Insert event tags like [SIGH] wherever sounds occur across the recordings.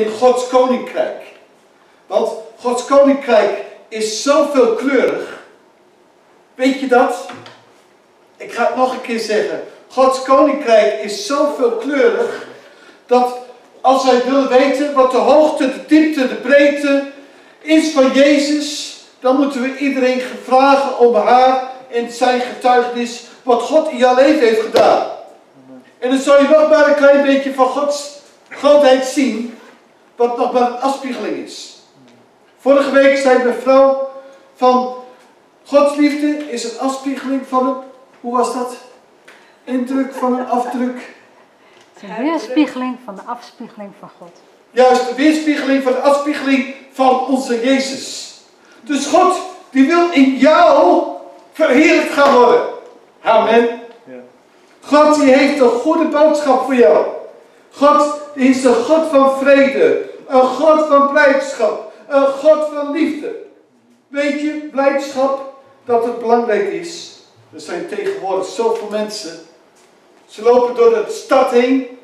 in Gods koninkrijk. Want Gods koninkrijk is zo veelkleurig. Weet je dat? Ik ga het nog een keer zeggen. Gods koninkrijk is zo veelkleurig dat als wij willen weten wat de hoogte, de diepte, de breedte is van Jezus, dan moeten we iedereen vragen om haar en zijn getuigenis wat God in jouw leven heeft gedaan. En dan zal je nog maar een klein beetje van Gods grootheid zien, wat nog maar een afspiegeling is. Vorige week zei mijn vrouw van Gods liefde is een afspiegeling van een, hoe was dat? Indruk van een afdruk. Het is een weerspiegeling van de afspiegeling van God. Juist, de weerspiegeling van de afspiegeling van onze Jezus. Dus God, die wil in jou verheerlijkt gaan worden. Amen. God, die heeft een goede boodschap voor jou. God is een God van vrede. Een God van blijdschap. Een God van liefde. Weet je, blijdschap, dat het belangrijk is. Er zijn tegenwoordig zoveel mensen. Ze lopen door de stad heen.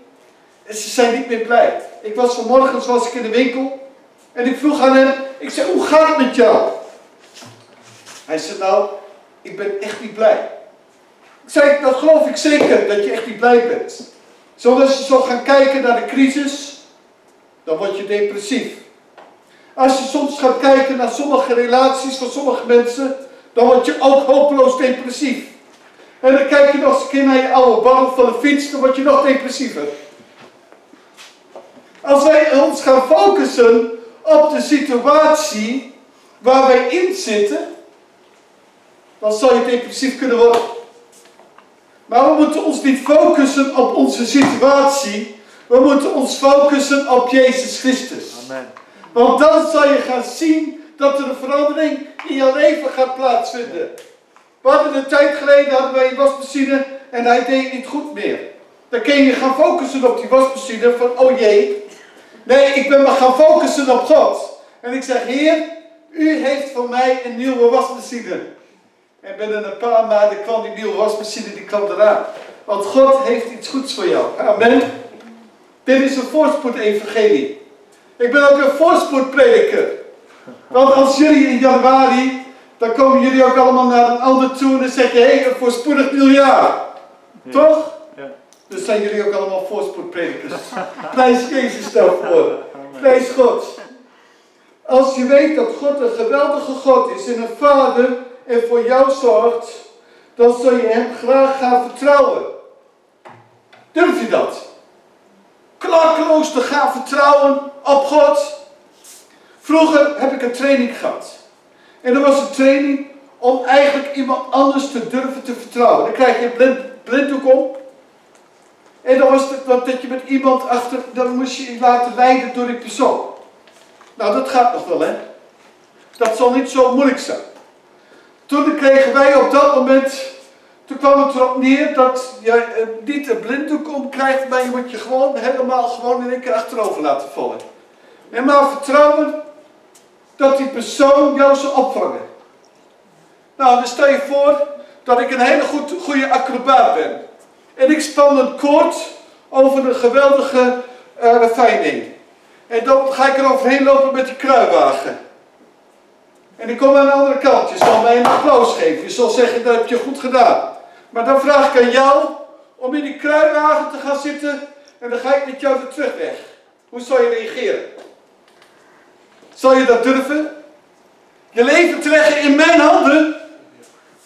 En ze zijn niet meer blij. Ik was vanmorgen was ik in de winkel. En ik vroeg aan hem. Ik zei, hoe gaat het met jou? Hij zei, nou, ik ben echt niet blij. Ik zei, dat geloof ik zeker, dat je echt niet blij bent. Zoals je zo gaan kijken naar de crisis, dan word je depressief. Als je soms gaat kijken naar sommige relaties van sommige mensen, dan word je ook hopeloos depressief. En dan kijk je nog eens een keer naar je oude band van de fiets, dan word je nog depressiever. Als wij ons gaan focussen op de situatie waar wij in zitten, dan zal je depressief kunnen worden. Maar we moeten ons niet focussen op onze situatie. We moeten ons focussen op Jezus Christus. Amen. Want dan zal je gaan zien dat er een verandering in je leven gaat plaatsvinden. We hadden een tijd geleden hadden wij een wasmachine en hij deed niet goed meer. Dan kun je gaan focussen op die wasmachine van oh jee. Nee, ik ben maar gaan focussen op God. En ik zeg, Heer, u heeft voor mij een nieuwe wasmachine. En binnen een paar maanden kwam die nieuwe wasmachine, die kwam eraan. Want God heeft iets goeds voor jou. Amen. Dit is een voorspoed-evangelie. Ik ben ook een voorspoedprediker. Want als jullie in januari, dan komen jullie ook allemaal naar een ander toe en dan zeg je, hé, hey, een voorspoedig nieuwjaar. Toch? Ja. Dus zijn jullie ook allemaal voorspoedpredikers. Prijs Jezus daarvoor. Prijs God. Als je weet dat God een geweldige God is en een vader en voor jou zorgt, dan zul je hem graag gaan vertrouwen. Durf je dat? Klakkeloos te gaan vertrouwen op God. Vroeger heb ik een training gehad. En dat was een training om eigenlijk iemand anders te durven te vertrouwen. Dan krijg je een blind, blinddoek om. En dan was het want dat je met iemand achter, dan moest je je laten leiden door die persoon. Nou, dat gaat nog wel, hè? Dat zal niet zo moeilijk zijn. Toen kregen wij op dat moment, toen kwam het erop neer dat je eh, niet een blinddoek om krijgt, maar je moet je gewoon helemaal gewoon in één keer achterover laten vallen. En maar vertrouwen dat die persoon jou zal opvangen. Nou, dan stel je voor dat ik een hele goed, goede acrobaat ben. En ik span een koord over een geweldige uh, En dan ga ik er overheen lopen met die kruiwagen. En ik kom aan de andere kant. Je zal mij een applaus geven. Je zal zeggen, dat heb je goed gedaan. Maar dan vraag ik aan jou om in die kruiwagen te gaan zitten. En dan ga ik met jou de terug weg. Hoe zal je reageren? Zal je dat durven? Je leven te leggen in mijn handen?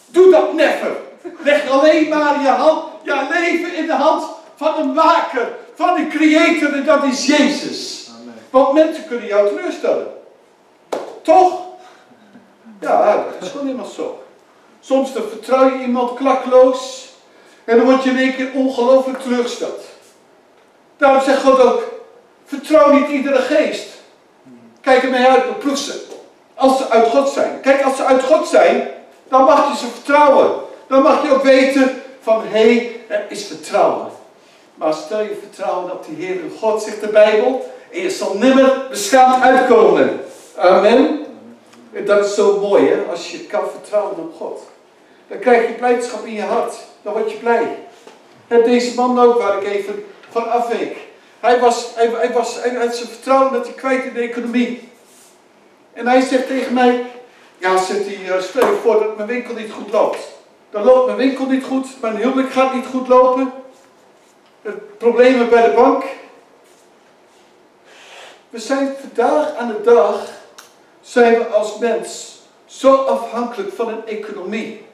Doe dat never. Leg alleen maar je, hand, je leven in de hand van een maker, van een creator en dat is Jezus. Amen. Want mensen kunnen jou teleurstellen. Toch? Ja, dat is gewoon helemaal zo. Soms dan vertrouw je iemand klakloos en dan word je in één keer ongelooflijk teleurgesteld. Daarom zegt God ook, vertrouw niet iedere geest. Kijk er mee uit, beproef ze. Als ze uit God zijn. Kijk, als ze uit God zijn, dan mag je ze vertrouwen. Dan mag je ook weten van, hé, hey, er is vertrouwen. Maar stel je vertrouwen op die Heer God, zegt de Bijbel, en je zal nimmer beschaamd uitkomen. Amen. En dat is zo mooi, hè, als je kan vertrouwen op God. Dan krijg je blijdschap in je hart. Dan word je blij. En deze man ook, waar ik even van afweek. Hij, was, hij, was, hij had zijn vertrouwen dat hij kwijt in de economie. En hij zegt tegen mij, ja, zegt hij, uh, stel voor dat mijn winkel niet goed loopt. Dan loopt mijn winkel niet goed, mijn huwelijk gaat niet goed lopen. Problemen bij de bank. We zijn vandaag aan de dag, zijn we als mens zo afhankelijk van een economie.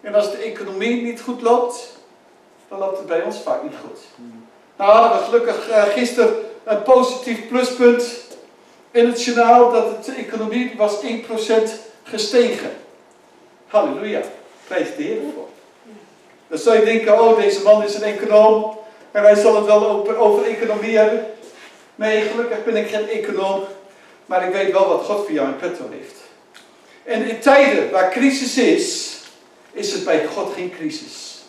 En als de economie niet goed loopt, dan loopt het bij ons vaak niet goed. Nou hadden we gelukkig uh, gisteren een positief pluspunt in het journaal dat de economie was 1% gestegen. Halleluja, prijs de Heer voor. Dan zou je denken, oh deze man is een econoom en hij zal het wel over economie hebben. Nee, gelukkig ben ik geen econoom, maar ik weet wel wat God voor jou in petto heeft. En in tijden waar crisis is, is het bij God geen crisis.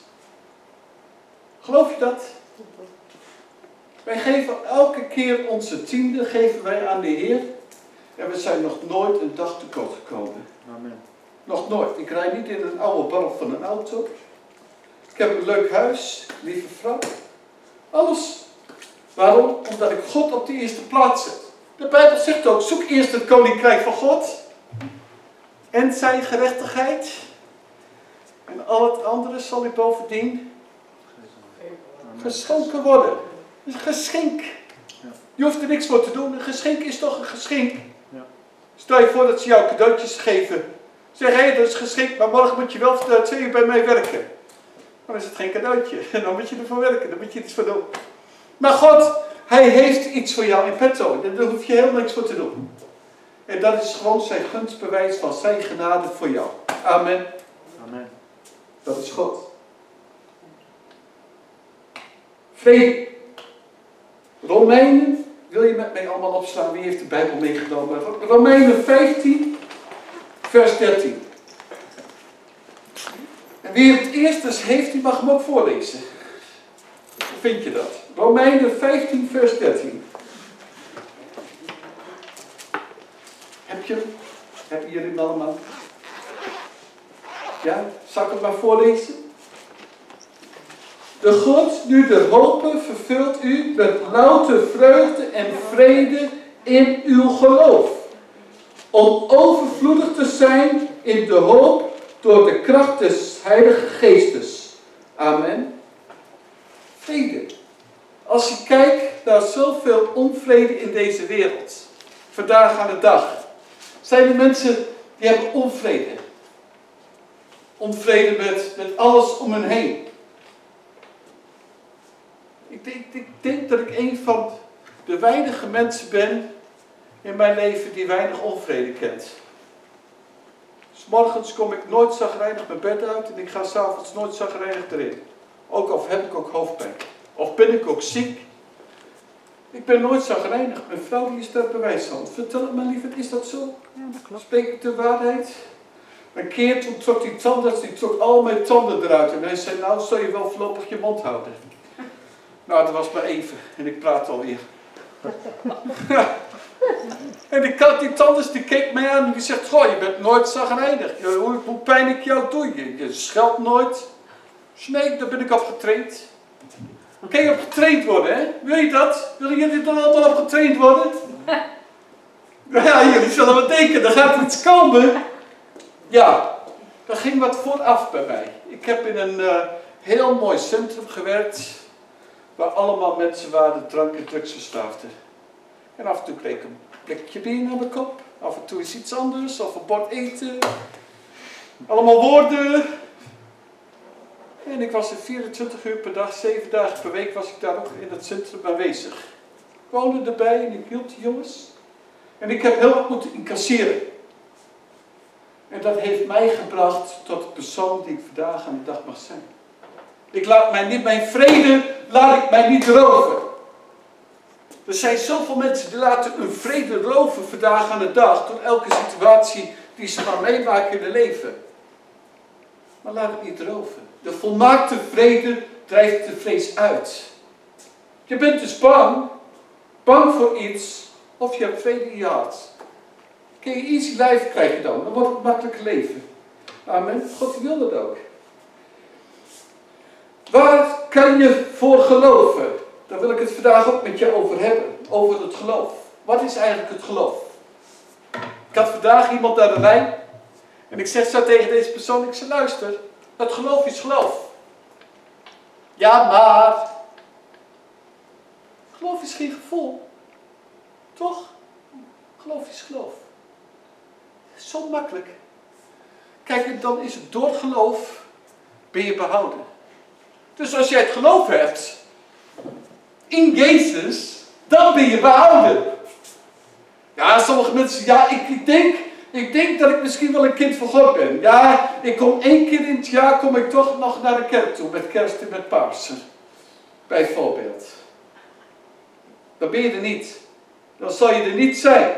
Geloof je dat? Wij geven elke keer onze tiende geven wij aan de Heer. En we zijn nog nooit een dag tekort gekomen. Amen. Nog nooit. Ik rijd niet in een oude barrel van een auto. Ik heb een leuk huis, lieve vrouw. Alles. Waarom? Omdat ik God op de eerste plaats zet. De Bijbel zegt ook, zoek eerst het koninkrijk van God. En zijn gerechtigheid. En al het andere zal u bovendien geschonken worden. Een geschenk. Je hoeft er niks voor te doen. Een geschenk is toch een geschenk. Stel je voor dat ze jou cadeautjes geven. Zeg, hé, dat is geschenk, maar morgen moet je wel twee uur bij mij werken. Dan is het geen cadeautje. En [LAUGHS] dan moet je ervoor werken, dan moet je iets voor doen. Maar God, Hij heeft iets voor jou in petto. Daar hoef je helemaal niks voor te doen. En dat is gewoon zijn gunstbewijs van zijn genade voor jou. Amen. Amen. Dat is God. Vrede. Romeinen, wil je met mij allemaal opslaan? Wie heeft de Bijbel meegenomen? Romeinen 15, vers 13. En wie het eerst dus heeft, die mag hem ook voorlezen. Hoe vind je dat? Romeinen 15, vers 13. Heb je hem? Heb je jullie allemaal? Ja, zal ik het maar voorlezen? De God nu de hopen vervult u met louter vreugde en vrede in uw geloof. Om overvloedig te zijn in de hoop door de kracht des Heilige Geestes. Amen. Vrede. Als je kijkt naar zoveel onvrede in deze wereld, vandaag aan de dag, zijn er mensen die hebben onvrede. Onvrede met, met alles om hen heen. Ik denk, ik denk dat ik een van de weinige mensen ben in mijn leven die weinig onvrede kent. S morgens kom ik nooit zagrijnig mijn bed uit en ik ga s'avonds nooit zagrijnig erin. Ook of heb ik ook hoofdpijn. Of ben ik ook ziek. Ik ben nooit zagrijnig. Mijn vrouw die is daar bewijs van. Vertel het me liever, is dat zo? Ja, dat klopt. Spreek ik de waarheid? Een keer toen trok die tandarts, die trok al mijn tanden eruit. En hij zei, nou zal je wel voorlopig je mond houden. [LAUGHS] Nou, dat was maar even. En ik praat alweer. [LAUGHS] en die, die tandarts die keek mij aan en die zegt, goh, je bent nooit zagrijnig. Hoe, hoe pijn ik jou doe. Je, je scheldt nooit. Nee, daar ben ik op getraind. Kun je op getraind worden, hè? Wil je dat? Willen jullie dan allemaal op getraind worden? [LAUGHS] Ja, jullie zullen wat denken, er gaat iets komen. Ja, er ging wat vooraf bij mij. Ik heb in een uh, heel mooi centrum gewerkt, waar allemaal mensen waren drank- en drugsverslaafden. En af en toe kreeg ik een plekje bier naar mijn kop, af en toe is iets anders, of een bord eten. Allemaal woorden. En ik was er 24 uur per dag, 7 dagen per week was ik daar ook in het centrum aanwezig. Ik woonde erbij en ik hielp die jongens. En ik heb heel wat moeten incasseren. En dat heeft mij gebracht tot de persoon die ik vandaag aan de dag mag zijn. Ik laat mij niet, mijn vrede laat ik mij niet roven. Er zijn zoveel mensen die laten hun vrede roven vandaag aan de dag. Door elke situatie die ze maar meemaken in hun leven. Maar laat het niet roven. De volmaakte vrede drijft de vrees uit. Je bent dus bang. Bang voor iets. Of je hebt vrede in je hart. Kun je easy life krijg je dan. Dan wordt het makkelijk leven. Amen. God wil dat ook. Waar kan je voor geloven? daar wil ik het vandaag ook met je over hebben. Over het geloof. Wat is eigenlijk het geloof? Ik had vandaag iemand naar de lijn. En ik zeg zo tegen deze persoon, ik zeg luister, het geloof is geloof. Ja, maar. Geloof is geen gevoel. Toch? Geloof is geloof. Zo makkelijk. Kijk, dan is het door geloof ben je behouden. Dus als jij het geloof hebt in Jezus, dan ben je behouden. Ja, sommige mensen, ja, ik, ik, denk, ik denk dat ik misschien wel een kind van God ben. Ja, ik kom één keer in het jaar, kom ik toch nog naar de kerk toe, met kerst en met Pasen. Bijvoorbeeld. Dan ben je er niet. Dan zal je er niet zijn.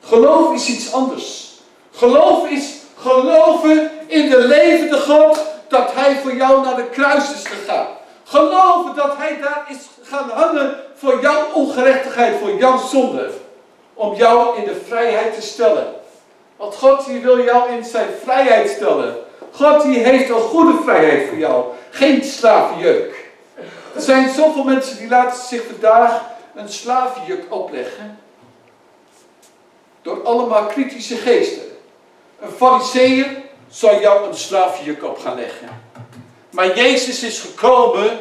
Geloof is iets anders. Geloof is geloven in de levende God dat hij voor jou naar de kruis is gegaan. Geloven dat hij daar is gaan hangen voor jouw ongerechtigheid, voor jouw zonde. Om jou in de vrijheid te stellen. Want God die wil jou in zijn vrijheid stellen. God die heeft een goede vrijheid voor jou. Geen slavenjuk. Er zijn zoveel mensen die laten zich vandaag een slavenjuk opleggen. Door allemaal kritische geesten. Een fariseer zal jou een slavenjuk op gaan leggen. Maar Jezus is gekomen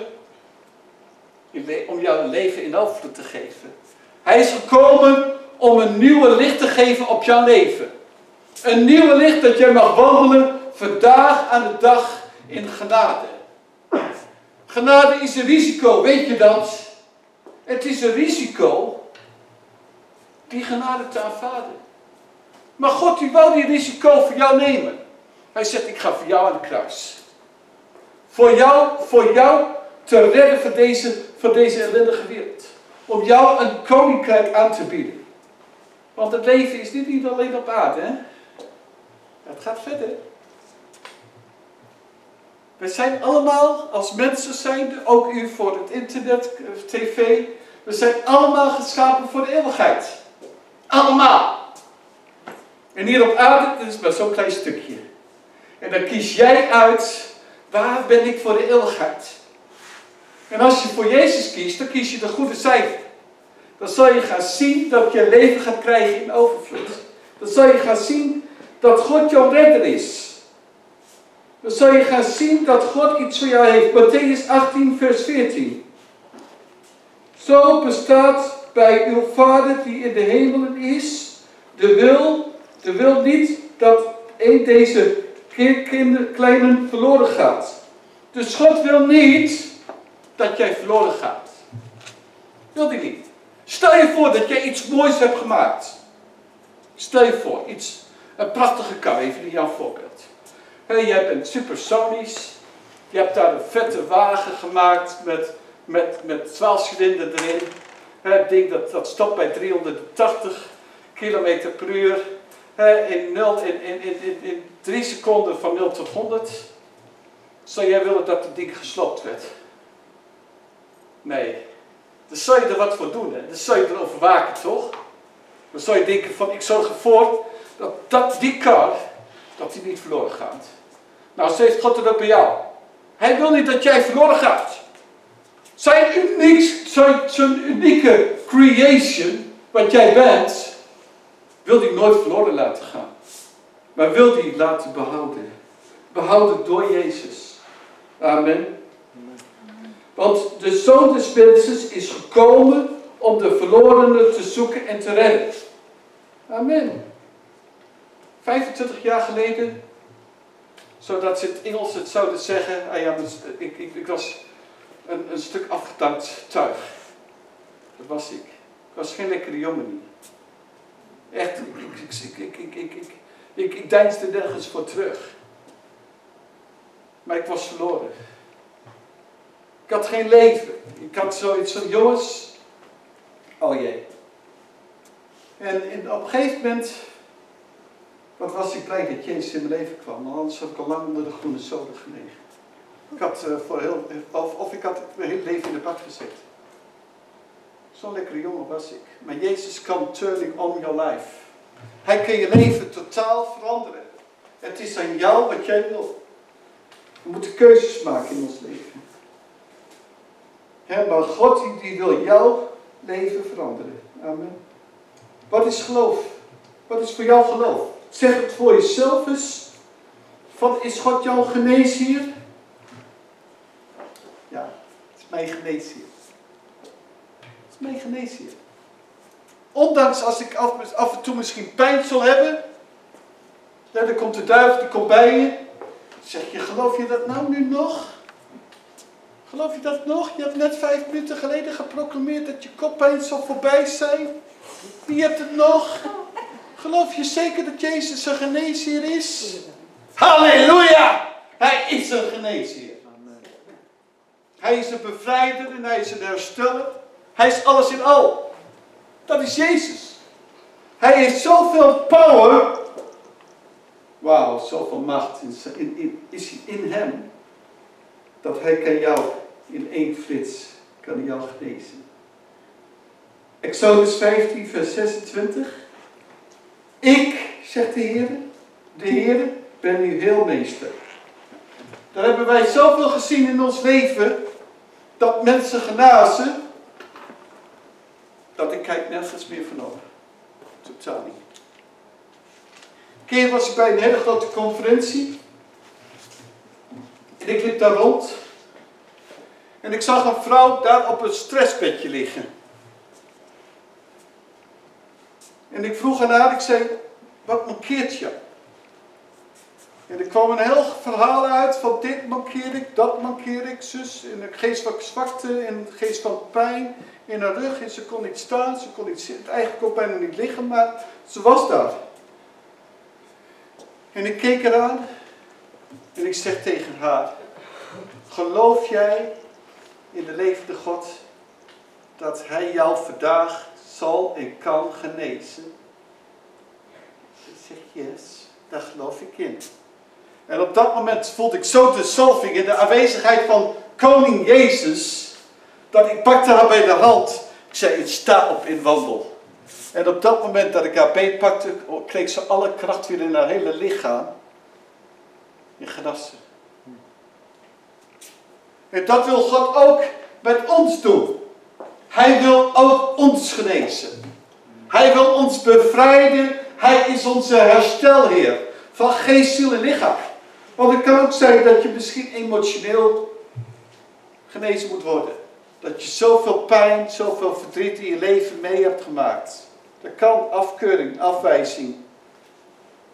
om jou een leven in overvloed te geven. Hij is gekomen om een nieuwe licht te geven op jouw leven. Een nieuwe licht dat jij mag wandelen vandaag aan de dag in genade. Genade is een risico, weet je dat? Het is een risico die genade te aanvaarden. Maar God die wil die risico voor jou nemen. Hij zegt, ik ga voor jou aan de kruis. Voor jou, voor jou te redden van deze, van deze ellendige wereld. Om jou een koninkrijk aan te bieden. Want het leven is niet alleen op aarde. Hè? Het gaat verder. We zijn allemaal als mensen zijnde, ook u voor het internet, tv. We zijn allemaal geschapen voor de eeuwigheid. Allemaal. En hier op aarde, dat is maar zo'n klein stukje. En dan kies jij uit, waar ben ik voor de eeuwigheid? En als je voor Jezus kiest, dan kies je de goede zijde. Dan zal je gaan zien dat je leven gaat krijgen in overvloed. Dan zal je gaan zien dat God jouw redder is. Dan zal je gaan zien dat God iets voor jou heeft. Matthäus 18, vers 14. Zo bestaat bij uw Vader die in de hemelen is, de wil, de wil niet dat een deze kleinen verloren gaat. Dus God wil niet dat jij verloren gaat. Wil hij niet. Stel je voor dat jij iets moois hebt gemaakt. Stel je voor, iets, een prachtige kar, even in jouw voorbeeld. Hey, jij bent supersonisch. Je hebt daar een vette wagen gemaakt met, met, met 12 cilinder erin. Het ding dat, dat stopt bij 380 km per uur. In, 0, in, in, in, in 3 seconden van 0 tot 100. Zou jij willen dat het ding gesloopt werd? Nee. Dan zou je er wat voor doen. Hè? Dan zou je erover waken, toch? Dan zou je denken van, ik zorg ervoor dat, dat die kar, dat die niet verloren gaat. Nou, heeft God het ook bij jou. Hij wil niet dat jij verloren gaat. Zijn, uniek, zijn, unieke creation, wat jij bent, wil hij nooit verloren laten gaan. Maar wil hij laten behouden. Behouden door Jezus. Amen. Want de Zoon des Mensen is gekomen om de verlorenen te zoeken en te redden. Amen. 25 jaar geleden, zodat ze het Engels het zouden zeggen, ah ja, ik, ik, ik was een, een stuk afgedankt tuig. Dat was ik. Ik was geen lekkere jongen niet. Echt, ik, ik, ik, ik, ik, ik, ik, ik deinsde nergens voor terug. Maar ik was verloren. Ik had geen leven. Ik had zoiets van, jongens, oh jee. En in, op een gegeven moment, wat was ik blij dat Jezus in mijn leven kwam, want anders had ik al lang onder de groene zoden gelegen. Ik had uh, voor heel, of, of ik had mijn hele leven in de bak gezet. Zo'n lekkere jongen was ik. Maar Jezus kan turning on your life. Hij kan je leven totaal veranderen. Het is aan jou wat jij wil. We moeten keuzes maken in ons leven. Maar God die, die wil jouw leven veranderen. Amen. Wat is geloof? Wat is voor jou geloof? Zeg het voor jezelf eens. Van, is God jouw geneesheer? Ja, het is mijn geneesheer. Het is mijn geneesheer. Ondanks als ik af, af en toe misschien pijn zal hebben. Dan komt de duivel, die komt bij je. Zeg je, geloof je dat nou nu nog? Geloof je dat nog? Je hebt net vijf minuten geleden geproclameerd dat je koppijn zal voorbij zijn. Wie hebt het nog? Geloof je zeker dat Jezus een geneesheer is? Halleluja! Hij is een geneesheer. Hij is een bevrijder en hij is een hersteller. Hij is alles in al. Dat is Jezus. Hij heeft zoveel power. Wauw, zoveel macht in, in, is in hem. Dat hij kan jou in één flits, kan jou genezen. Exodus 15, vers 26. Ik, zegt de Heer, de Heer, ben uw heelmeester. Daar hebben wij zoveel gezien in ons leven, dat mensen genazen, dat ik kijk nergens meer van over. Totaal niet. Een keer was ik bij een hele grote conferentie. En ik liep daar rond. En ik zag een vrouw daar op een stressbedje liggen. En ik vroeg haar, ik zei, wat mankeert je? En er kwam een heel verhaal uit van dit mankeer ik, dat mankeer ik, zus. In de geest zwakte, in de geest pijn, in haar rug. En ze kon niet staan, ze kon niet zitten. Eigenlijk kon bijna niet liggen, maar ze was daar. En ik keek eraan en ik zeg tegen haar, geloof jij in de levende God dat Hij jou vandaag zal en kan genezen? Ik zeg, yes, daar geloof ik in. En op dat moment voelde ik zo de salving in de aanwezigheid van koning Jezus, dat ik pakte haar bij de hand. Ik zei, sta op in wandel. En op dat moment dat ik haar beet pakte, kreeg ze alle kracht weer in haar hele lichaam. In genassen. En dat wil God ook met ons doen. Hij wil ook ons genezen. Hij wil ons bevrijden. Hij is onze herstelheer. Van geest, ziel en lichaam. Want het kan ook zijn dat je misschien emotioneel genezen moet worden. Dat je zoveel pijn, zoveel verdriet in je leven mee hebt gemaakt. Dat kan afkeuring, afwijzing.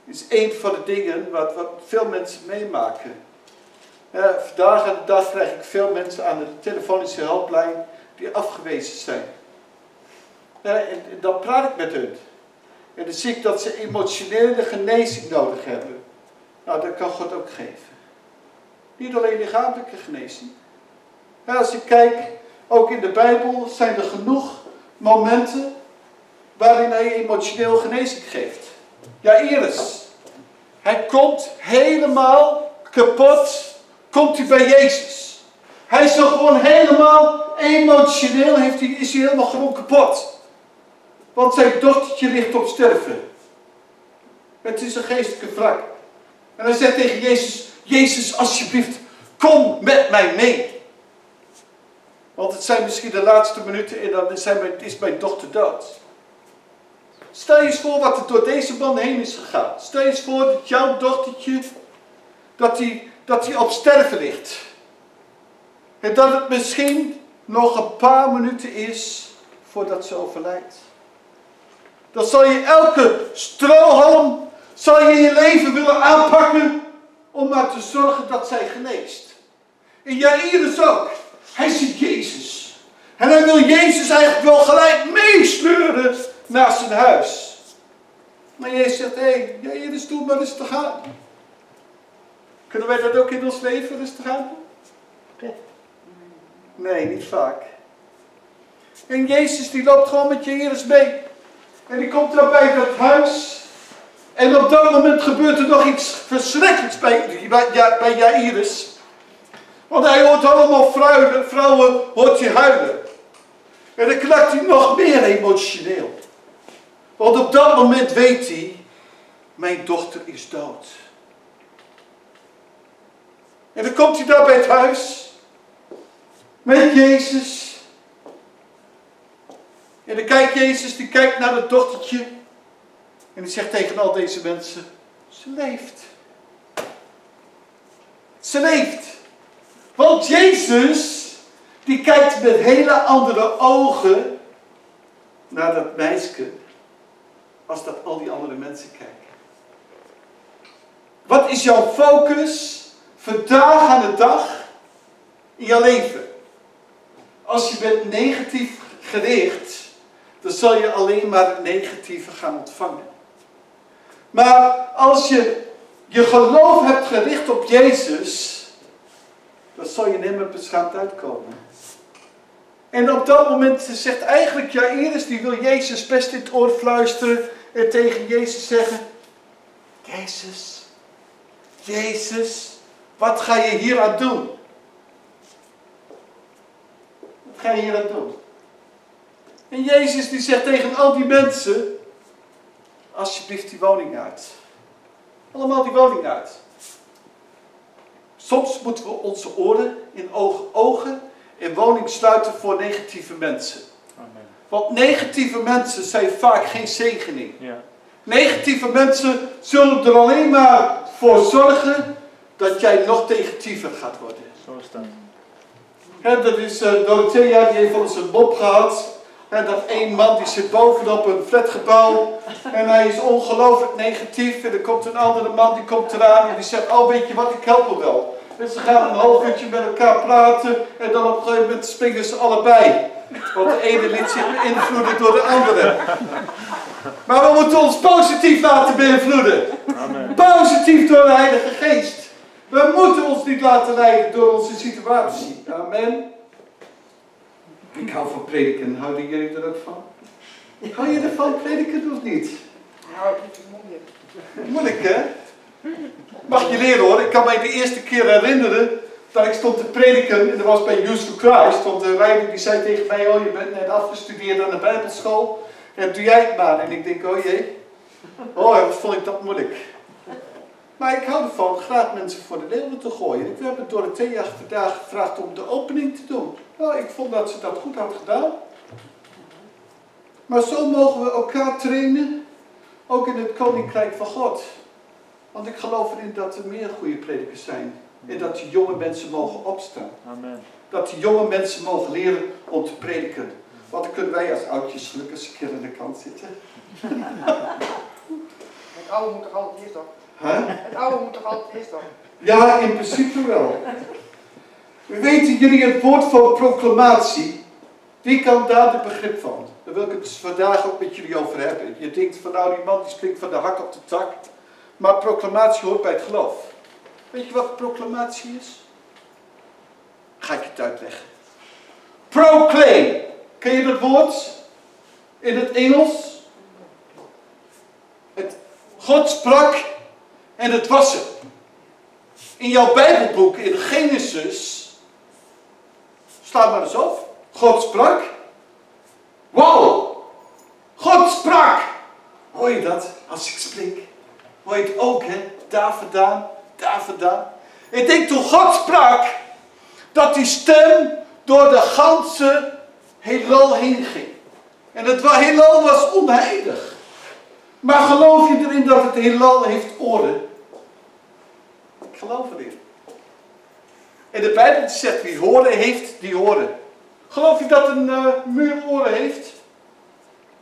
is een van de dingen wat, wat veel mensen meemaken. Ja, vandaag aan de dag krijg ik veel mensen aan de telefonische hulplijn die afgewezen zijn. Ja, en, dan praat ik met hun. En dan zie ik dat ze emotionele genezing nodig hebben. Nou, dat kan God ook geven. Niet alleen lichamelijke genezing. Als ik kijk, ook in de Bijbel zijn er genoeg momenten waarin hij emotioneel genezing geeft. Ja, Iris. Hij komt helemaal kapot komt hij bij Jezus. Hij is toch gewoon helemaal emotioneel, heeft hij, is hij helemaal gewoon kapot. Want zijn dochtertje ligt op sterven. Het is een geestelijke wrak. En hij zegt tegen Jezus, Jezus alsjeblieft, kom met mij mee. Want het zijn misschien de laatste minuten en dan is mijn dochter dood. Stel je eens voor wat er door deze man heen is gegaan. Stel je eens voor dat jouw dochtertje, dat hij dat op sterven ligt. En dat het misschien nog een paar minuten is voordat ze overlijdt. Dan zal je elke strohalm, zal je je leven willen aanpakken om maar te zorgen dat zij geneest. En Jairus ook. Hij ziet Jezus. En hij wil Jezus eigenlijk wel gelijk meesleuren naar zijn huis. Maar Jezus zegt, hé, hey, Jairus, doe maar te gaan. Kunnen wij dat ook in ons leven rustig aan doen? Nee, niet vaak. En Jezus die loopt gewoon met Jairus mee. En die komt dan bij dat huis. En op dat moment gebeurt er nog iets verschrikkelijks bij, bij, bij Jairus. Want hij hoort allemaal vrouwen, vrouwen hoort hij huilen. En dan knakt hij nog meer emotioneel. Want op dat moment weet hij, mijn dochter is dood. En dan komt hij daar bij het huis. Met Jezus. En dan kijkt Jezus, die kijkt naar het dochtertje. En die zegt tegen al deze mensen, ze leeft. Ze leeft. Want Jezus, die kijkt met hele andere ogen naar dat meisje, als dat al die andere mensen kijken. Wat is jouw focus vandaag aan de dag in jouw leven? Als je bent negatief gericht, dan zal je alleen maar het negatieve gaan ontvangen. Maar als je je geloof hebt gericht op Jezus, dan zal je nimmer beschaamd uitkomen. En op dat moment zegt eigenlijk Jairus, die wil Jezus best in het oor fluisteren en tegen Jezus zeggen, Jezus, Jezus, wat ga je hier aan doen? Wat ga je hier aan doen? En Jezus die zegt tegen al die mensen, alsjeblieft die woning uit. Allemaal die woning uit. Soms moeten we onze oren in ogen, ogen in woning sluiten voor negatieve mensen. Amen. Want negatieve mensen zijn vaak geen zegening. Ja. Negatieve mensen zullen er alleen maar voor zorgen dat jij nog negatiever gaat worden. Zo is dat. Hè, dat is uh, Dorothea, die heeft eens een mop gehad. En dat één man die zit bovenop een flatgebouw en hij is ongelooflijk negatief. En er komt een andere man die komt eraan en die zegt, oh weet je wat, ik help hem wel. En ze gaan een half uurtje met elkaar praten en dan op een gegeven moment springen ze allebei. Want de ene liet zich beïnvloeden door de andere. Maar we moeten ons positief laten beïnvloeden. Amen. Positief door de Heilige Geest. We moeten ons niet laten leiden door onze situatie. Amen. Ik hou van prediken. Houden jullie er ook van? Hou je ervan prediken of niet? Nou, het is moeilijk. Moeilijk hè? Mag je leren hoor. Ik kan mij de eerste keer herinneren dat ik stond te prediken. En dat was bij Youth for Christ. Want de rijder die zei tegen mij, oh je bent net afgestudeerd aan de bijbelschool. En doe jij het maar. En ik denk, oh jee. Oh, wat vond ik dat moeilijk. Maar ik hou ervan graag mensen voor de leeuwen te gooien. Ik heb het Dorothea vandaag gevraagd om de opening te doen. Nou, ik vond dat ze dat goed had gedaan. Maar zo mogen we elkaar trainen, ook in het koninkrijk van God. Want ik geloof erin dat er meer goede predikers zijn. En dat die jonge mensen mogen opstaan. Amen. Dat die jonge mensen mogen leren om te prediken. Want dan kunnen wij als oudjes gelukkig eens een keer aan de kant zitten. [LAUGHS] Het oude moet toch altijd eerst toch? Huh? Het oude moet toch altijd toch? Ja, in principe wel. Weten jullie het woord van proclamatie? Wie kan daar het begrip van? Daar wil ik het vandaag ook met jullie over hebben. Je denkt van nou die man die springt van de hak op de tak. Maar proclamatie hoort bij het geloof. Weet je wat proclamatie is? Ga ik je het uitleggen. Proclaim. Ken je dat woord? In het Engels? Het, God sprak en het was er. In jouw Bijbelboek, in Genesis, sla maar eens op. God sprak. Wauw! God sprak! Hoor je dat als ik spreek? Hoor je het ook, hè? Daar vandaan, daar vandaan. Ik denk toen God sprak, dat die stem door de ganse heelal heen ging. En het heelal was onheilig. Maar geloof je erin dat het heelal heeft oren? Geloof erin. En de Bijbel zegt, wie horen heeft, die horen. Geloof je dat een eh, muur oren heeft?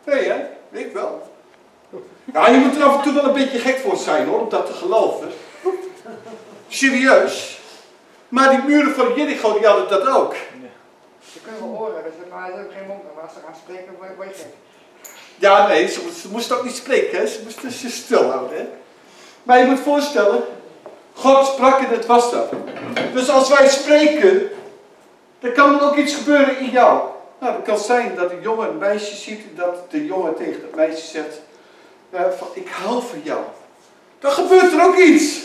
Nee hè? Ik wel. Ja, je moet er af en toe wel een beetje gek voor zijn hoor, om dat te geloven. Serieus. Maar die muren van Jericho, die hadden dat ook. Ze kunnen wel horen, dus maar ze hebben geen mond. Maar als ze gaan spreken, word je gek. Ja, nee, ze, ze moesten ook niet spreken, hè? ze moesten zich stilhouden. Hè? Maar je moet voorstellen, God sprak en het was dat. Dus als wij spreken, dan kan er ook iets gebeuren in jou. Nou, het kan zijn dat een jongen een meisje ziet dat de jongen tegen dat meisje zegt, van, ik hou van jou. Dan gebeurt er ook iets.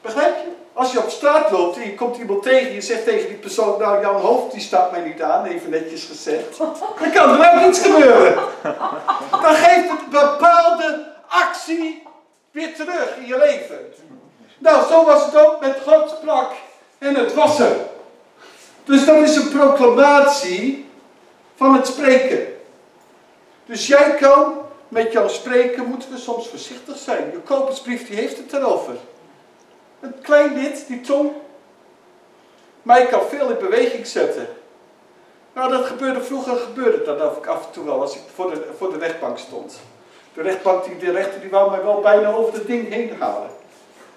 Begrijp je? Als je op straat loopt en je komt iemand tegen, je zegt tegen die persoon, nou jouw hoofd die staat mij niet aan, even netjes gezegd. Dan kan er ook iets gebeuren. Dan geeft het bepaalde actie weer terug in je leven. Nou, zo was het ook met God sprak en het was er. Dus dat is een proclamatie van het spreken. Dus jij kan met jouw spreken, moeten we soms voorzichtig zijn. Jacobusbrief die heeft het erover. Een klein lid, die tong. Maar kan veel in beweging zetten. Nou, dat gebeurde vroeger, gebeurde dat af en toe wel, als ik voor de, voor de rechtbank stond. De rechtbank, die, de rechter, die wou mij wel bijna over het ding heen halen.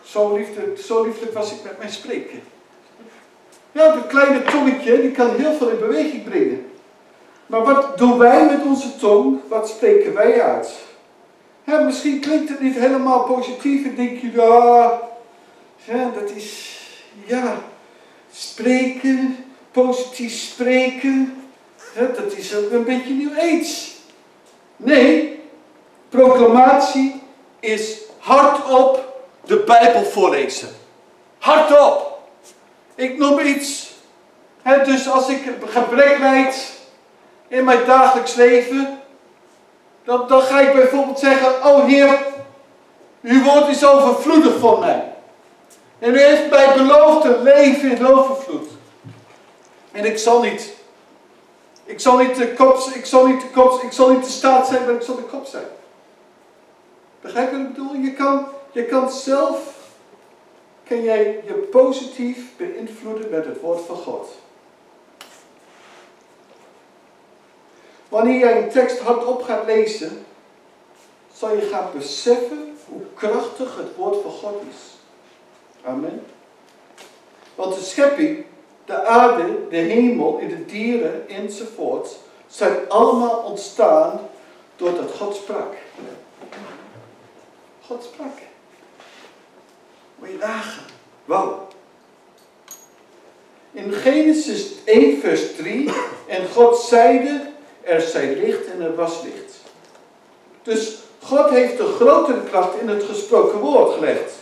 Zo lieflijk, zo lieflijk was ik met mijn spreken. Ja, dat kleine tongetje, die kan heel veel in beweging brengen. Maar wat doen wij met onze tong? Wat spreken wij uit? Ja, misschien klinkt het niet helemaal positief en denk je, ja, ja dat is, ja, spreken, positief spreken, dat is ook een beetje nieuw aids. Nee, proclamatie is hardop de Bijbel voorlezen. Hardop. Ik noem iets. Dus als ik gebrek leid in mijn dagelijks leven, dan, dan ga ik bijvoorbeeld zeggen, oh Heer, uw woord is overvloedig voor mij. En u heeft mij beloofd een leven in overvloed. En ik zal niet, ik zal niet de kop, ik zal niet de kop, ik zal niet de staat zijn, maar ik zal de kop zijn. Begrijp je wat ik bedoel? Je kan, je kan zelf, kan jij je positief beïnvloeden met het woord van God. Wanneer jij een tekst hardop gaat lezen, zal je gaan beseffen hoe krachtig het woord van God is. Amen. Want de schepping, de aarde, de hemel en de dieren enzovoort zijn allemaal ontstaan doordat God sprak. God sprak. Moet je nagaan. Wauw. In Genesis 1 vers 3 en God zeide er zij licht en er was licht. Dus God heeft een grotere kracht in het gesproken woord gelegd.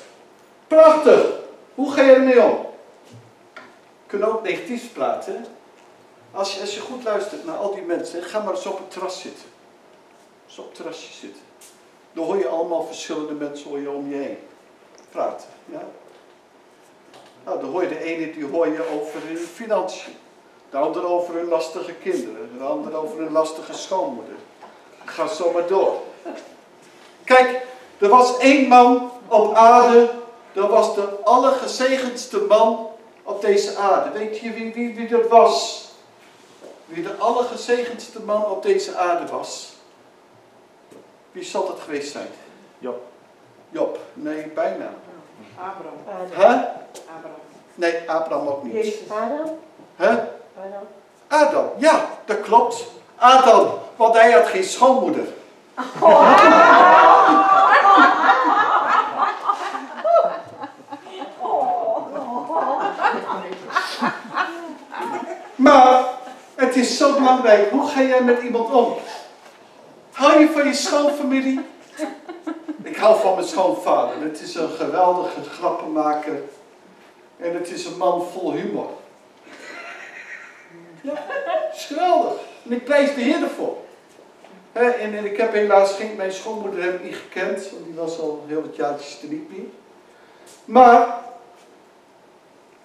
Prachtig! Hoe ga je ermee om? We kunnen ook negatief praten. Als je, als je goed luistert naar al die mensen, ga maar eens op het terras zitten. Eens op het terrasje zitten. Dan hoor je allemaal verschillende mensen hoor je om je heen praten. Ja? Nou, dan hoor je de ene die hoor je over hun financiën. De ander over hun lastige kinderen. De ander over hun lastige schoonmoeder. Ga zo maar door. Kijk, er was één man op aarde. Dat was de allergezegendste man op deze aarde. Weet je wie, wie dat was? Wie de allergezegendste man op deze aarde was? Wie zal dat geweest zijn? Job. Job. Nee, bijna. Abraham. Hè? Abraham. Nee, Abraham ook niet. Jezus. Adam? Hè? Adam? Adam, ja, dat klopt. Adam, want hij had geen schoonmoeder. [LAUGHS] Maar het is zo belangrijk, hoe ga jij met iemand om? Van je schoonfamilie? Ik hou van mijn schoonvader. Het is een geweldige grappenmaker. En het is een man vol humor. Ja, geweldig. En ik prijs de Heer ervoor. En, en ik heb helaas geen, mijn schoonmoeder heb ik niet gekend, want die was al heel wat jaartjes er niet meer. Maar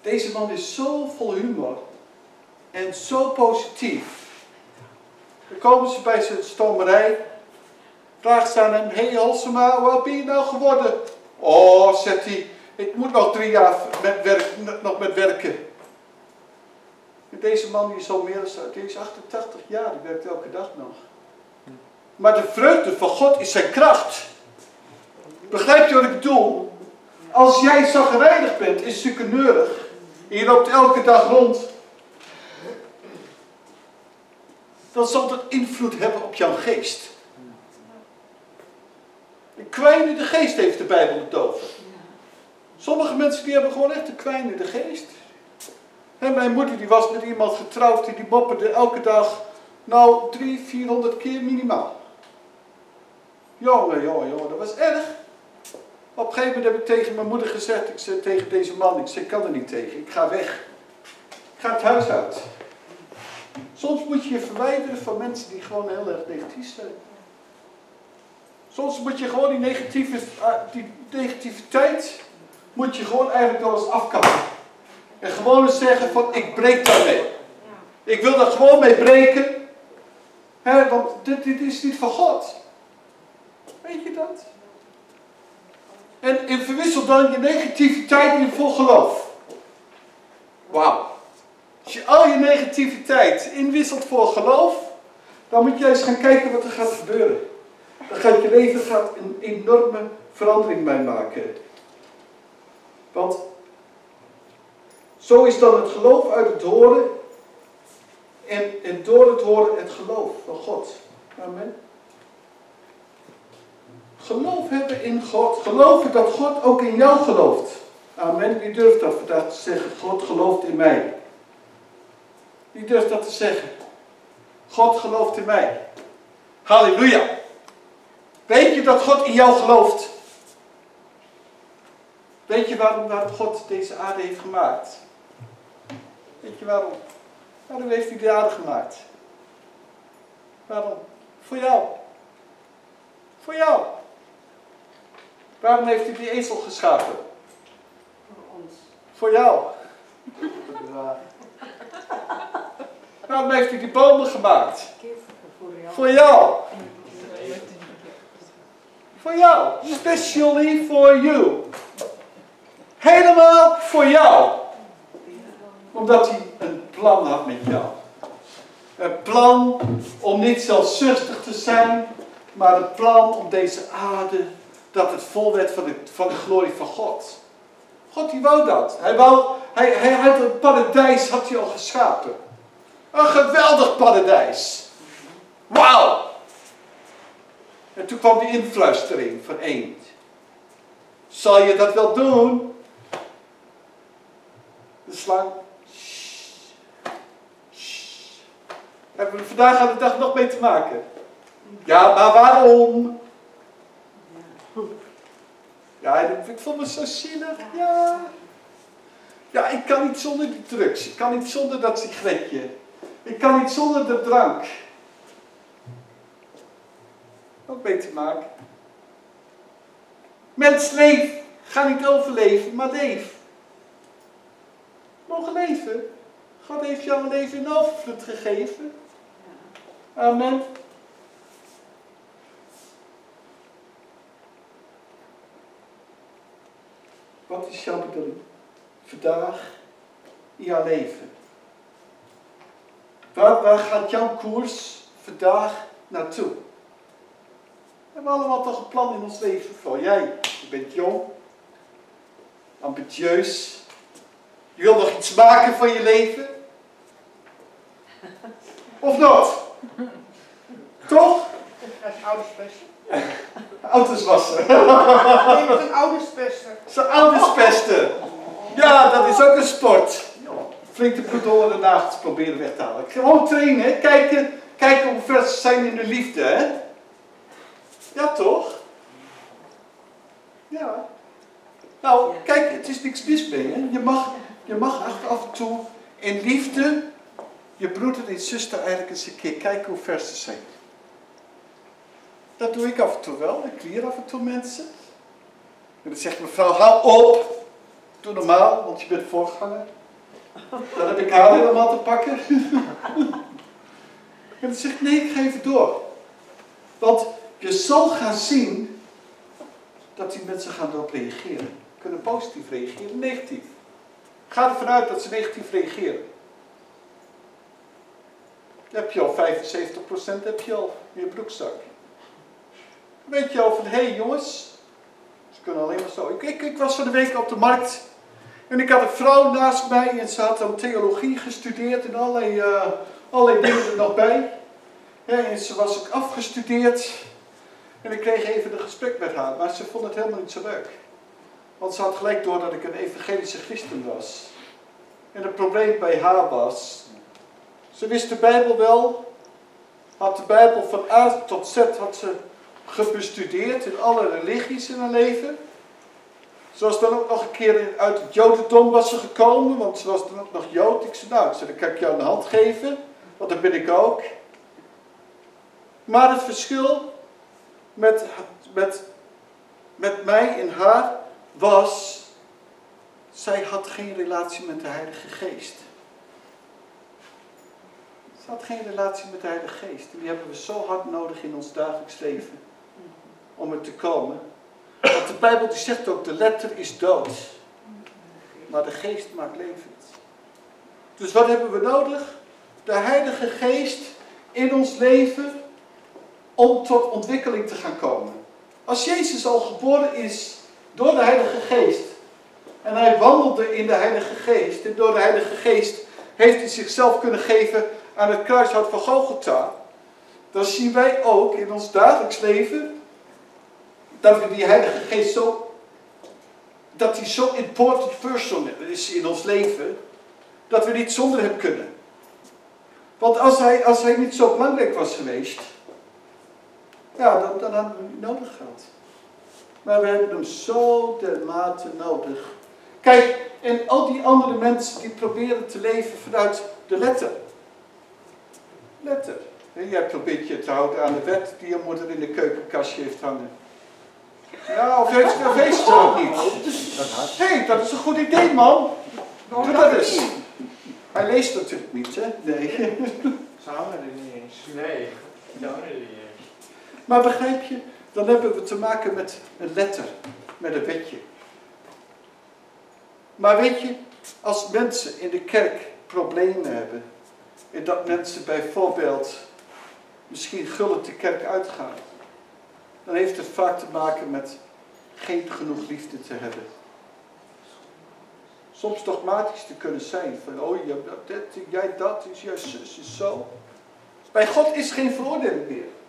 deze man is zo vol humor en zo positief. Dan komen ze bij zijn stomerij, vraagt ze aan hem, hé hey Halsema, wat ben je nou geworden? Oh, zegt hij, ik moet nog drie jaar met nog met werken. En deze man die is al meer dan, die is 88 jaar, die werkt elke dag nog. Maar de vreugde van God is zijn kracht. Begrijp je wat ik bedoel? Als jij zagrijnig bent, is neurig. En je loopt elke dag rond. Dan zal dat invloed hebben op jouw geest. Kwijnende geest heeft de Bijbel het over. Sommige mensen die hebben gewoon echt een kwijnende geest. En mijn moeder die was met iemand getrouwd en die mopperde elke dag, nou, drie, vierhonderd keer minimaal. Jongen, jongen, jongen, dat was erg. Op een gegeven moment heb ik tegen mijn moeder gezegd, ik zei tegen deze man, ik zei, ik kan er niet tegen, ik ga weg. Ik ga het huis uit. Soms moet je je verwijderen van mensen die gewoon heel erg negatief zijn. Soms moet je gewoon die, negatieve, die negativiteit, moet je gewoon eigenlijk wel eens afkappen. En gewoon eens zeggen van, ik breek daarmee. Ik wil daar gewoon mee breken. Hè, want dit, dit is niet van God. Weet je dat? En, en verwissel dan je negativiteit in vol geloof. Wauw. Als je al je negativiteit inwisselt voor geloof, dan moet je eens gaan kijken wat er gaat gebeuren. Dan gaat je leven gaat een enorme verandering bij maken. Want zo is dan het geloof uit het horen en, en door het horen het geloof van God. Amen. Geloof hebben in God. Geloven dat God ook in jou gelooft. Amen. Wie durft dat vandaag te zeggen? God gelooft in mij. Wie durft dat te zeggen? God gelooft in mij. Halleluja. Weet je dat God in jou gelooft? Weet je waarom, waarom God deze aarde heeft gemaakt? Weet je waarom? Waarom heeft hij de aarde gemaakt? Waarom? Voor jou. Voor jou. Waarom heeft hij die ezel geschapen? Voor ons. Voor jou. [LAUGHS] Waarom heeft hij die bomen gemaakt? Voor jou. Voor jou. Voor jou. Specially for you. Helemaal voor jou. Omdat hij een plan had met jou. Een plan om niet zelfzuchtig te zijn, maar een plan om deze aarde, dat het vol werd van de, van de glorie van God. God die wou dat. Hij, wou, hij, hij had een paradijs had hij al geschapen. Een geweldig paradijs. Wauw! En toen kwam die influistering van eend. Zal je dat wel doen? De slang. Shh. Shh. Hebben we vandaag aan de dag nog mee te maken? Ja, maar waarom? Ja, ik vond me zo zielig. Ja. Ja, ik kan niet zonder die drugs. Ik kan niet zonder dat sigaretje. Ik kan niet zonder de drank. Ook mee te maken. Mens, leef. Ga niet overleven, maar leef. Mogen leven. God heeft jou een leven in overvloed gegeven. Amen. Wat is jouw bedoeling? Vandaag in jouw leven. Waar, waar gaat jouw koers vandaag naartoe? We hebben allemaal toch een plan in ons leven. Voor jij, je bent jong, ambitieus. Je wil nog iets maken van je leven. Of not? Toch? Dat is ouderspesten. Auto's wassen. Nee, dat is een ouderspesten. Zijn ouders pesten. Ja, dat is ook een sport. Flink de bloed onder de nagels proberen weg te halen. Gewoon trainen, kijken, kijken hoe ver ze zijn in de liefde, hè? Ja, toch? Ja. Nou, kijk, het is niks mis mee, hè? Je mag, je mag echt af en toe in liefde je broeder en zuster eigenlijk eens een keer kijken hoe ver ze zijn. Dat doe ik af en toe wel. Ik leer af en toe mensen. En dan zegt mevrouw, hou op. Doe normaal, want je bent voorganger. Dan heb ik haar helemaal te pakken. [LAUGHS] en dan zegt, nee, ik ga even door. Want je zal gaan zien dat die mensen gaan erop reageren. Kunnen positief reageren, negatief. Ga ervan uit dat ze negatief reageren. Dan heb je al 75% heb je al in je broekzak. Weet je al van, hé hey jongens, ze kunnen alleen maar zo. Ik, ik, was van de week op de markt en ik had een vrouw naast mij en ze had dan theologie gestudeerd en allerlei, uh, allerlei dingen er nog bij. En ze was ook afgestudeerd en ik kreeg even een gesprek met haar, maar ze vond het helemaal niet zo leuk. Want ze had gelijk door dat ik een evangelische christen was. En het probleem bij haar was, ze wist de Bijbel wel, had de Bijbel van A tot Z had ze gebestudeerd in alle religies in haar leven. Ze was dan ook nog een keer uit het Jodendom was ze gekomen, want ze was dan ook nog Jood. Ik zei, nou, ik zei, dan kan ik jou een hand geven, want dat ben ik ook. Maar het verschil met, met, met mij en haar was, zij had geen relatie met de Heilige Geest. Ze had geen relatie met de Heilige Geest. Die hebben we zo hard nodig in ons dagelijks leven. Om er te komen. Want de Bijbel die zegt ook, de letter is dood. Maar de geest maakt levend. Dus wat hebben we nodig? De Heilige Geest in ons leven om tot ontwikkeling te gaan komen. Als Jezus al geboren is door de Heilige Geest en hij wandelde in de Heilige Geest en door de Heilige Geest heeft hij zichzelf kunnen geven aan het kruishout van Golgotha, dan zien wij ook in ons dagelijks leven dat we die Heilige Geest zo, dat hij zo important person is in ons leven, dat we niet zonder hem kunnen. Want als hij, als hij niet zo belangrijk was geweest, ja, dan, dan hadden we hem niet nodig gehad. Maar we hebben hem zo dermate nodig. Kijk, en al die andere mensen die proberen te leven vanuit de letter. Letter. Jij probeert je te houden aan de wet die je moeder in de keukenkastje heeft hangen. Ja, of heeft of heeft ze ook niet? Hé, hey, dat is een goed idee, man. Doe dat eens. Hij leest natuurlijk niet, hè? Nee. Hangen er niet eens. Nee, hangen er niet eens. Maar begrijp je, dan hebben we te maken met een letter, met een wetje. Maar weet je, als mensen in de kerk problemen hebben, en dat mensen bijvoorbeeld misschien gullig de kerk uitgaan, dan heeft het vaak te maken met geen genoeg liefde te hebben. Soms dogmatisch te kunnen zijn, van oh jij dat, jij dat, is jouw zus is zo. Bij God is geen veroordeling meer.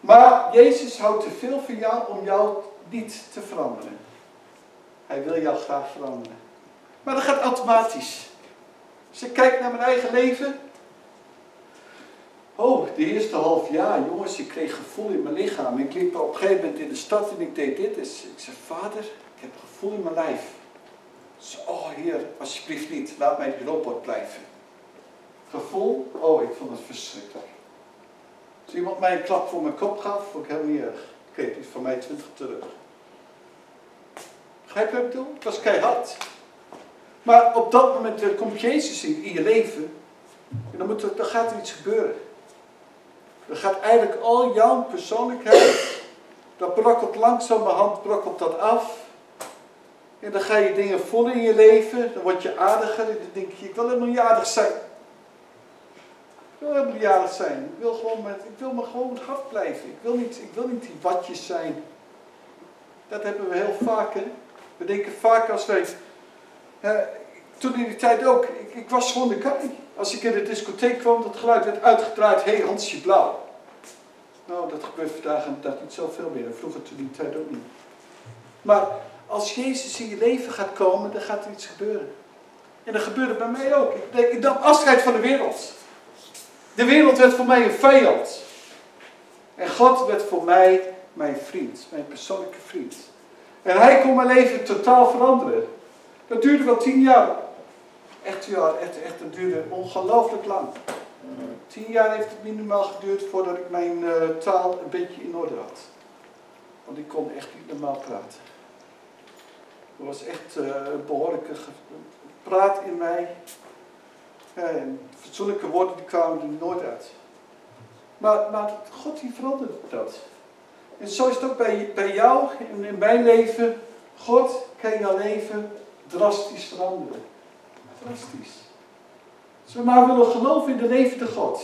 Maar Jezus houdt te veel van jou om jou niet te veranderen. Hij wil jou graag veranderen. Maar dat gaat automatisch. Als ik kijk naar mijn eigen leven. Oh, de eerste half jaar, jongens, ik kreeg gevoel in mijn lichaam. Ik liep op een gegeven moment in de stad en ik deed dit. Dus ik zei, vader, ik heb gevoel in mijn lijf. Oh heer, alsjeblieft niet, laat mij die robot blijven. Gevoel, oh, ik vond het verschrikkelijk. Als iemand mij een klap voor mijn kop gaf, vond ik helemaal niet erg. Kreeg die van mij twintig terug. Begrijp je wat ik bedoel? Het was keihard. Maar op dat moment er komt Jezus in, in je leven. En dan, moet er, dan gaat er iets gebeuren. Dan gaat eigenlijk al jouw persoonlijkheid, dat brokkelt langzamerhand brokkelt dat af. En dan ga je dingen voelen in je leven. Dan word je aardiger. En dan denk je, ik wil helemaal niet aardig zijn. Wil zijn. Ik wil, gewoon met, ik wil me gewoon hard blijven. Ik wil, niet, ik wil niet die watjes zijn. Dat hebben we heel vaak. Hè? We denken vaak als wij... toen in die tijd ook. Ik, ik was gewoon de kei. Als ik in de discotheek kwam, dat geluid werd uitgedraaid. Hé, hey, Hansje Blauw. Nou, dat gebeurt vandaag en dat niet zoveel meer. Vroeger toen die tijd ook niet. Maar als Jezus in je leven gaat komen, dan gaat er iets gebeuren. En dat gebeurde bij mij ook. Ik, denk, ik nam afscheid van de wereld. De wereld werd voor mij een vijand. En God werd voor mij mijn vriend, mijn persoonlijke vriend. En hij kon mijn leven totaal veranderen. Dat duurde wel tien jaar. Echt, ja, echt, echt, dat duurde ongelooflijk lang. Tien jaar heeft het minimaal geduurd voordat ik mijn uh, taal een beetje in orde had. Want ik kon echt niet normaal praten. Er was echt uh, een behoorlijke praat in mij. En fatsoenlijke woorden die kwamen er nooit uit. Maar, maar God die veranderde dat. En zo is het ook bij, bij jou en in mijn leven. God kan jouw leven drastisch veranderen. Drastisch. Als we maar willen geloven in de levende God.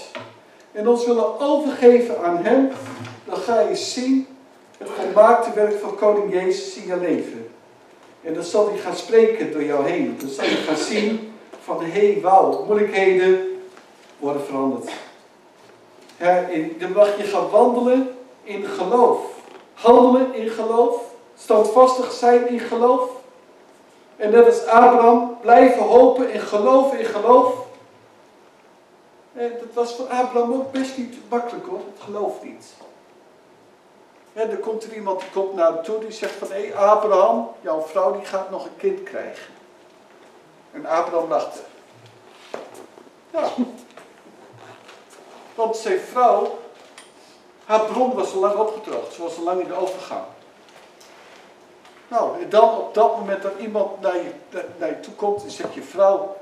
En ons willen overgeven aan Hem. Dan ga je zien het volmaakte werk van Koning Jezus in je leven. En dan zal hij gaan spreken door jou heen. Dan zal je gaan zien van, hey, wauw, moeilijkheden worden veranderd. Dan mag je gaan wandelen in geloof. Handelen in geloof. Standvastig zijn in geloof. En net als Abraham, blijven hopen en geloven in geloof. En dat was voor Abraham ook best niet makkelijk hoor, het geloof niet. En er komt er iemand die komt naar hem toe die zegt van hé Abraham, jouw vrouw die gaat nog een kind krijgen. En Abraham lachte. Ja. Want zijn vrouw, haar bron was al lang opgedroogd. Ze was al lang in de overgang. Nou, en dan op dat moment dat iemand naar je, naar je toe komt en zegt je vrouw,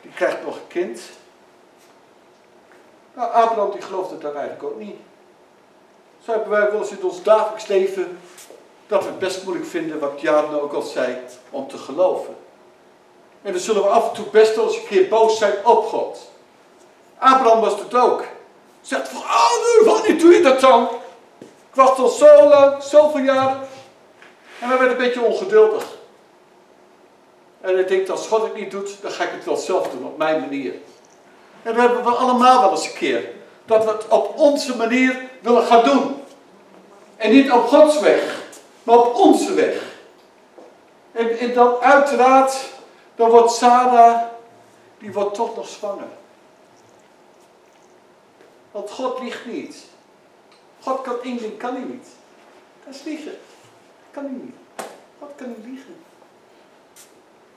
die krijgt nog een kind. Nou, Abraham die geloofde dat eigenlijk ook niet. Zo hebben wij wel eens in ons dagelijks leven dat we het best moeilijk vinden, wat Jan ook al zei, om te geloven. En dan zullen we af en toe best wel eens een keer boos zijn op God. Abraham was het ook. Zegt van, oh, wanneer doe je dat dan? Ik wacht al zo lang, zoveel jaren. En hij werd een beetje ongeduldig. En hij denkt, als God het niet doet, dan ga ik het wel zelf doen, op mijn manier. En dat hebben we allemaal wel eens een keer. Dat we het op onze manier willen gaan doen. En niet op Gods weg, maar op onze weg. En, en dan uiteraard, dan wordt Sarah, die wordt toch nog zwanger. Want God liegt niet. God kan één kan hij niet. Dat is liegen. Kan hij niet. God kan niet liegen.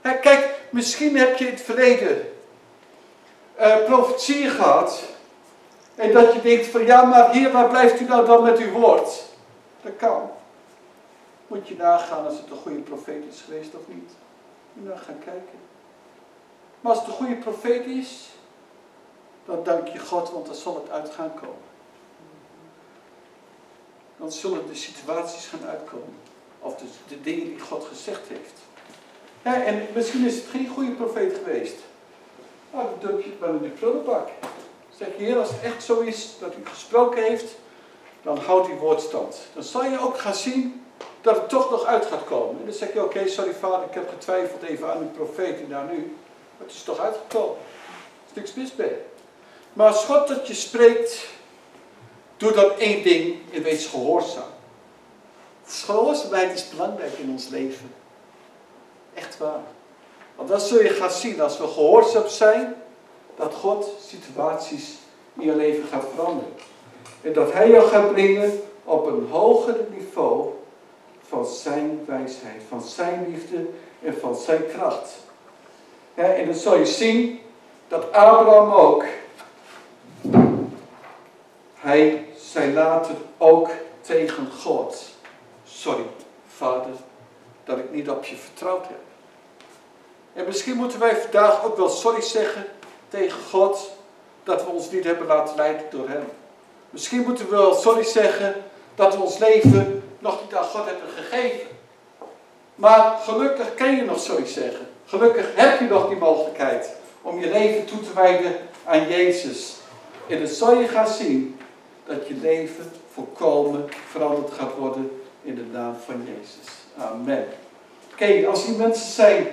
kijk, misschien heb je in het verleden uh, profetieën gehad. En dat je denkt van ja, maar hier, waar blijft u nou dan met uw woord? Dat kan. Moet je nagaan als het een goede profeet is geweest of niet. Je naar gaan kijken. Maar als het een goede profeet is, dan dank je God, want dan zal het uit gaan komen. Dan zullen de situaties gaan uitkomen. Of de, de dingen die God gezegd heeft. En misschien is het geen goede profeet geweest. Nou, dan druk je het wel in de prullenbak. Zeg je, heer, als het echt zo is dat u gesproken heeft, dan houdt die woordstand. Dan zal je ook gaan zien dat het toch nog uit gaat komen. En dan zeg je, oké, sorry vader, ik heb getwijfeld even aan uw profeet en nou nu. Maar het is toch uitgekomen. Er is niks mis mee. Maar als God dat je spreekt, doe dan één ding en wees gehoorzaam. Gehoorzaamheid is belangrijk in ons leven. Echt waar. Want dan zul je gaan zien, als we gehoorzaam zijn, dat God situaties in je leven gaat veranderen. En dat Hij jou gaat brengen op een hoger niveau van Zijn wijsheid, van Zijn liefde en van Zijn kracht. en dan zal je zien dat Abraham ook, hij zei later ook tegen God, sorry vader, dat ik niet op je vertrouwd heb. En misschien moeten wij vandaag ook wel sorry zeggen tegen God dat we ons niet hebben laten leiden door Hem. Misschien moeten we wel sorry zeggen dat we ons leven nog niet aan God hebben gegeven. Maar gelukkig kan je nog sorry zeggen. Gelukkig heb je nog die mogelijkheid om je leven toe te wijden aan Jezus. En dan zal je gaan zien dat je leven volkomen veranderd gaat worden in de naam van Jezus. Amen. Oké, als die mensen zijn